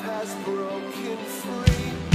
has broken free.